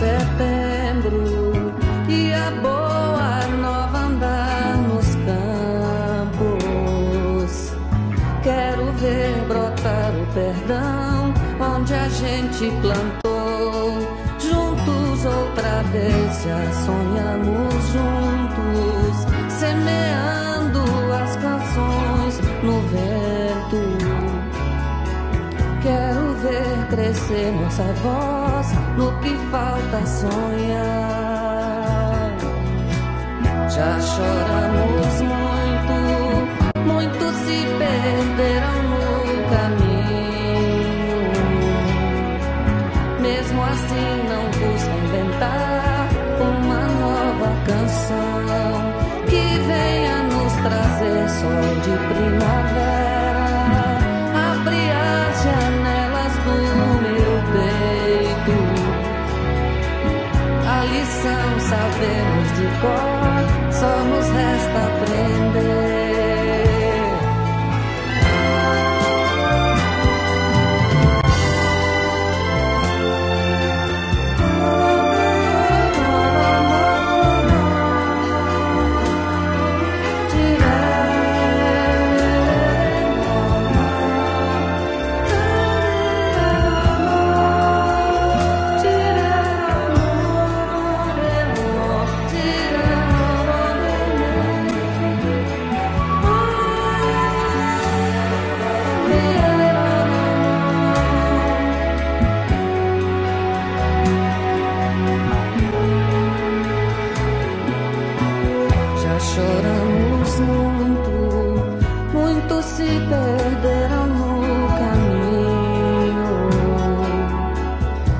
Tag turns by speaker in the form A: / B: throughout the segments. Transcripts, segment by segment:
A: setembro e a boa nova andar nos campos. Quero ver brotar o perdão onde a gente plantou. Juntos outra vez já sonhamos juntos, semeando crescer nossa voz no que falta sonhar. Já choramos muito, muitos se perderam no caminho. Mesmo assim, não custa inventar uma nova canção que venha nos trazer sol de primavera. Sabemos de Choramos muito, muitos se perderam no caminho.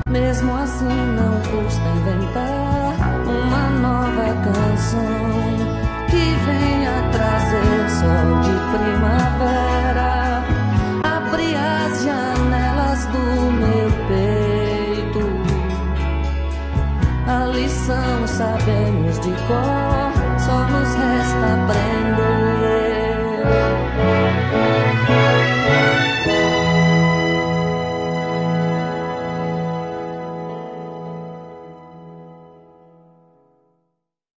A: Mesmo assim, não custa inventar uma nova canção que venha trazer sol de primavera. Abre as janelas do meu peito. A lição sabemos de cor, somos esta prenda.